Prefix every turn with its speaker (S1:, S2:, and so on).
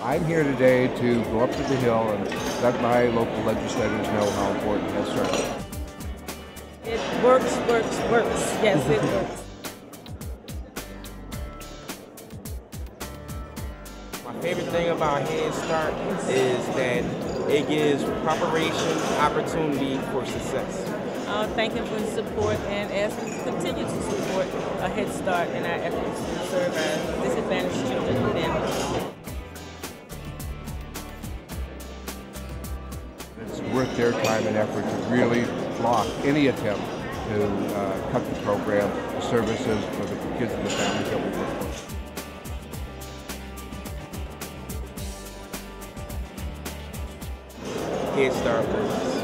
S1: I'm here today to go up to the Hill and let my local legislators know how important Head Start is.
S2: It works, works, works. Yes, it works.
S3: My favorite thing about Head Start is that it gives preparation opportunity for success.
S2: Uh, thank him for his support and ask him to continue to support a Head Start in our efforts to serve
S1: It's worth their time and effort to really block any attempt to uh, cut the program, the services for the kids and the families that we work with.
S3: Head Start.